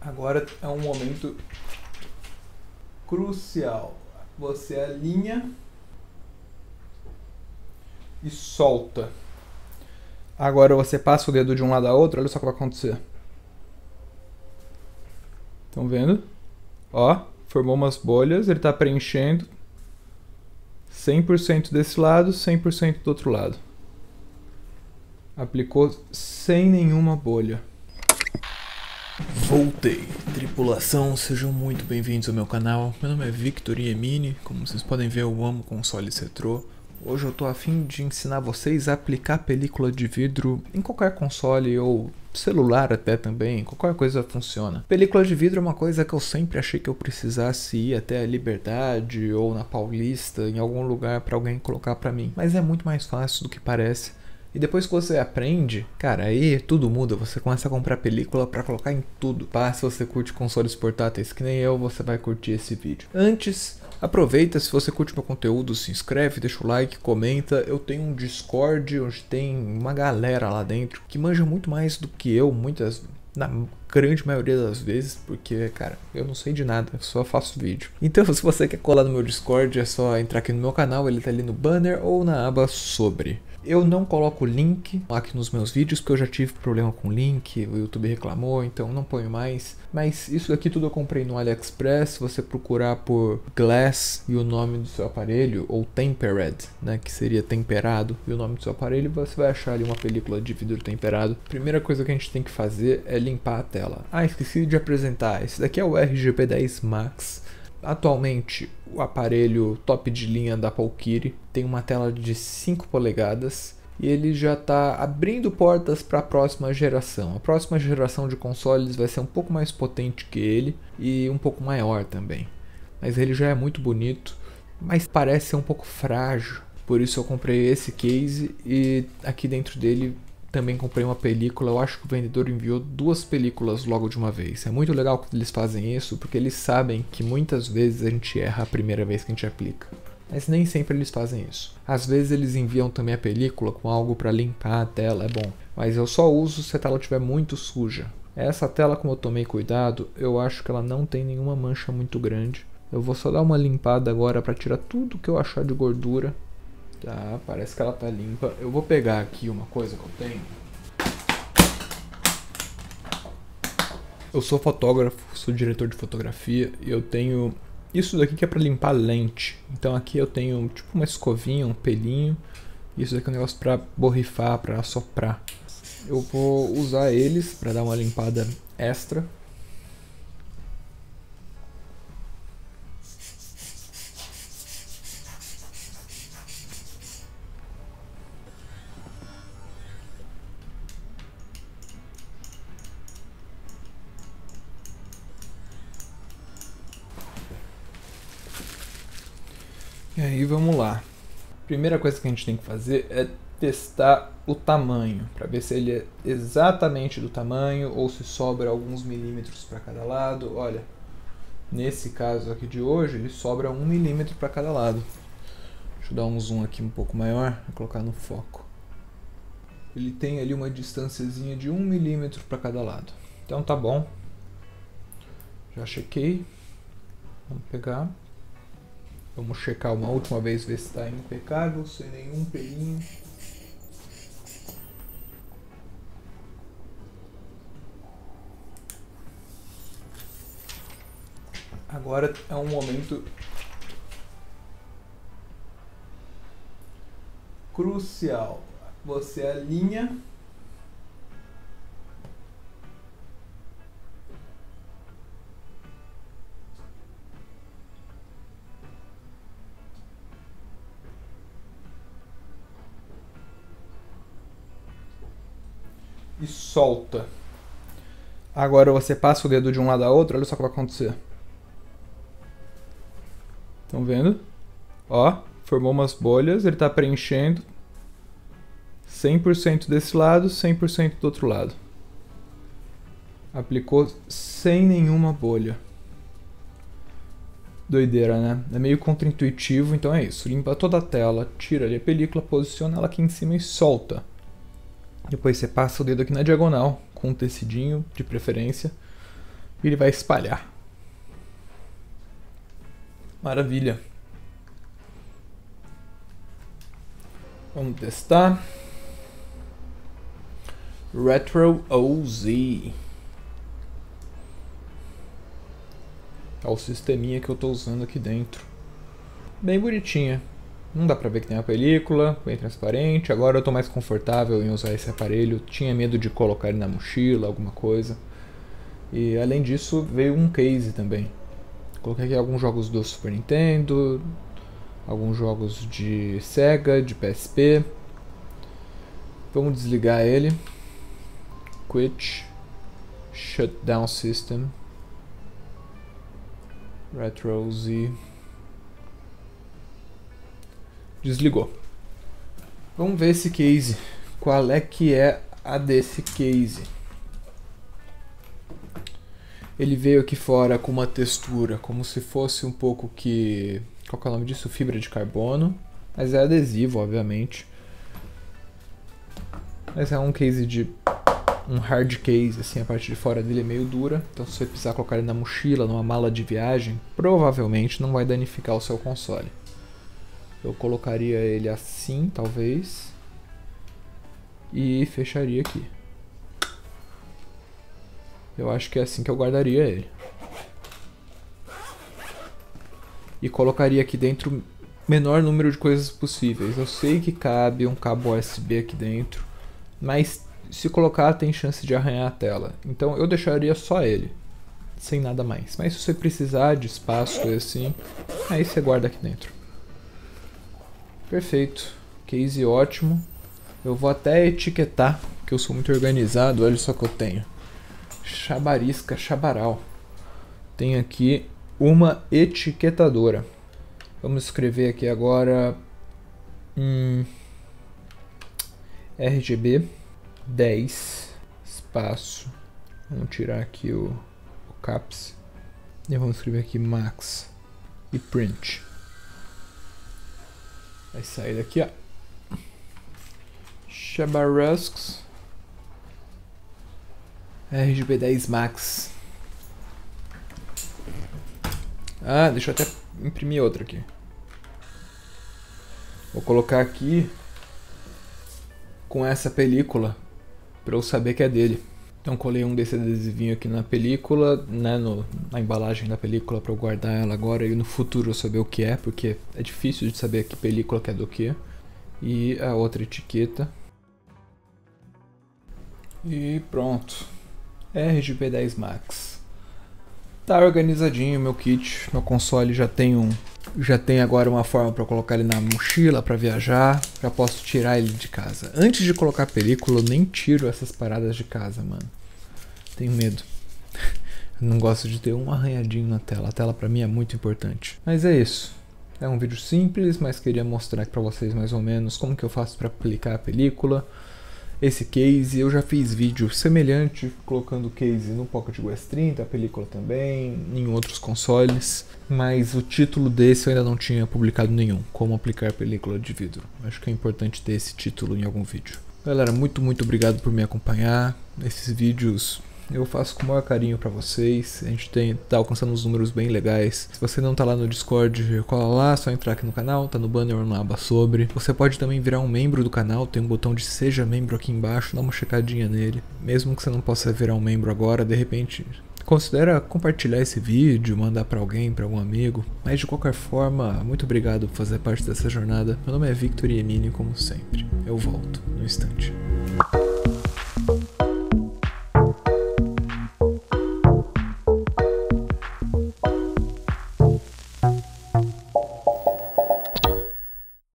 Agora é um momento crucial. Você alinha e solta. Agora você passa o dedo de um lado a outro, olha só o que vai acontecer. Estão vendo? Ó, formou umas bolhas, ele está preenchendo 100% desse lado, 100% do outro lado. Aplicou sem nenhuma bolha. Voltei. Tripulação, sejam muito bem-vindos ao meu canal. Meu nome é Victor Iemini. Como vocês podem ver, eu amo consoles retrô. Hoje eu tô a fim de ensinar vocês a aplicar película de vidro em qualquer console ou celular até também, qualquer coisa funciona. Película de vidro é uma coisa que eu sempre achei que eu precisasse ir até a Liberdade ou na Paulista, em algum lugar para alguém colocar para mim. Mas é muito mais fácil do que parece. E depois que você aprende, cara, aí tudo muda. Você começa a comprar película para colocar em tudo. Pá, se você curte consoles portáteis que nem eu, você vai curtir esse vídeo. Antes, aproveita, se você curte meu conteúdo, se inscreve, deixa o like, comenta. Eu tenho um Discord onde tem uma galera lá dentro que manja muito mais do que eu, muitas na grande maioria das vezes, porque, cara, eu não sei de nada, só faço vídeo. Então, se você quer colar no meu Discord, é só entrar aqui no meu canal, ele tá ali no banner ou na aba sobre. Eu não coloco link aqui nos meus vídeos, porque eu já tive problema com link, o YouTube reclamou, então não ponho mais. Mas isso daqui tudo eu comprei no AliExpress, se você procurar por Glass e o nome do seu aparelho, ou Tempered, né, que seria temperado, e o nome do seu aparelho, você vai achar ali uma película de vidro temperado. Primeira coisa que a gente tem que fazer é limpar a tela. Ah, esqueci de apresentar, esse daqui é o RGB 10 Max. Atualmente, o aparelho top de linha da Palkiri tem uma tela de 5 polegadas e ele já está abrindo portas para a próxima geração. A próxima geração de consoles vai ser um pouco mais potente que ele e um pouco maior também. Mas ele já é muito bonito, mas parece ser um pouco frágil. Por isso eu comprei esse case e aqui dentro dele também comprei uma película. Eu acho que o vendedor enviou duas películas logo de uma vez. É muito legal que eles fazem isso, porque eles sabem que muitas vezes a gente erra a primeira vez que a gente aplica. Mas nem sempre eles fazem isso. Às vezes eles enviam também a película com algo para limpar a tela, é bom. Mas eu só uso se a tela estiver muito suja. Essa tela, como eu tomei cuidado, eu acho que ela não tem nenhuma mancha muito grande. Eu vou só dar uma limpada agora para tirar tudo que eu achar de gordura Tá, parece que ela tá limpa. Eu vou pegar aqui uma coisa que eu tenho. Eu sou fotógrafo, sou diretor de fotografia e eu tenho isso daqui que é para limpar lente. Então aqui eu tenho tipo uma escovinha, um pelinho. Isso daqui é um negócio para borrifar, para assoprar. Eu vou usar eles para dar uma limpada extra E aí vamos lá. Primeira coisa que a gente tem que fazer é testar o tamanho, para ver se ele é exatamente do tamanho ou se sobra alguns milímetros para cada lado. Olha, nesse caso aqui de hoje, ele sobra um milímetro para cada lado. Deixa eu dar um zoom aqui um pouco maior, colocar no foco. Ele tem ali uma distânciazinha de um milímetro para cada lado. Então tá bom. Já chequei. Vamos pegar. Vamos checar uma última vez, ver se está impecável, sem nenhum pelinho. Agora é um momento crucial. Você alinha e solta. Agora você passa o dedo de um lado a outro, olha só o que vai acontecer. Estão vendo? Ó, formou umas bolhas, ele está preenchendo 100% desse lado, 100% do outro lado. Aplicou sem nenhuma bolha. Doideira, né? É meio contraintuitivo, então é isso. Limpa toda a tela, tira ali a película, posiciona ela aqui em cima e solta. Depois você passa o dedo aqui na diagonal, com um tecidinho, de preferência. e ele vai espalhar. Maravilha. Vamos testar. Retro OZ. É o sisteminha que eu estou usando aqui dentro. Bem bonitinha. Não dá pra ver que tem a película, bem transparente. Agora eu estou mais confortável em usar esse aparelho. Tinha medo de colocar ele na mochila, alguma coisa. E além disso, veio um case também. Coloquei aqui alguns jogos do Super Nintendo, alguns jogos de Sega, de PSP. Vamos desligar ele. Quit. Shutdown System. Retro Z. Desligou. Vamos ver esse case. Qual é que é a desse case? Ele veio aqui fora com uma textura como se fosse um pouco que. Qual é o nome disso? Fibra de carbono. Mas é adesivo, obviamente. Mas é um case de. Um hard case, assim, a parte de fora dele é meio dura. Então se você precisar colocar ele na mochila, numa mala de viagem, provavelmente não vai danificar o seu console. Eu colocaria ele assim, talvez. E fecharia aqui. Eu acho que é assim que eu guardaria ele. E colocaria aqui dentro o menor número de coisas possíveis. Eu sei que cabe um cabo USB aqui dentro, mas se colocar tem chance de arranhar a tela. Então eu deixaria só ele, sem nada mais. Mas se você precisar de espaço assim, aí você guarda aqui dentro. Perfeito. Case ótimo. Eu vou até etiquetar, que eu sou muito organizado. Olha só que eu tenho. Chabarisca, chabaral. Tem aqui uma etiquetadora. Vamos escrever aqui agora hum, RGB 10 espaço. Vamos tirar aqui o, o caps e vamos escrever aqui max e print. Vai sair daqui, ó. Chabarusks RGB 10 Max. Ah, deixa eu até imprimir outra aqui. Vou colocar aqui com essa película para eu saber que é dele. Então colei um desse adesivinho aqui na película, né, no, na embalagem da película para eu guardar ela agora e no futuro eu saber o que é, porque é difícil de saber que película que é do que. E a outra etiqueta. E pronto. RGB10 Max. Tá organizadinho meu kit, meu console já tem um, já tem agora uma forma para colocar ele na mochila para viajar, já posso tirar ele de casa. Antes de colocar película, eu nem tiro essas paradas de casa, mano. Tenho medo. não gosto de ter um arranhadinho na tela. A tela para mim é muito importante. Mas é isso. É um vídeo simples, mas queria mostrar aqui para vocês mais ou menos como que eu faço para aplicar a película esse case. Eu já fiz vídeo semelhante colocando o case no Pocket Quest 30, a película também, em outros consoles, mas o título desse eu ainda não tinha publicado nenhum, como aplicar película de vidro. Acho que é importante ter esse título em algum vídeo. Galera, muito muito obrigado por me acompanhar. Esses vídeos eu faço com o maior carinho para vocês. A gente tem, tá alcançando uns números bem legais. Se você não tá lá no Discord, cola lá, só entrar aqui no canal, tá no banner na aba sobre. Você pode também virar um membro do canal, tem um botão de seja membro aqui embaixo, dá uma checadinha nele. Mesmo que você não possa virar um membro agora, de repente considera compartilhar esse vídeo, mandar para alguém, para algum amigo. Mas de qualquer forma, muito obrigado por fazer parte dessa jornada. Meu nome é Victor Emini, como sempre. Eu volto no instante.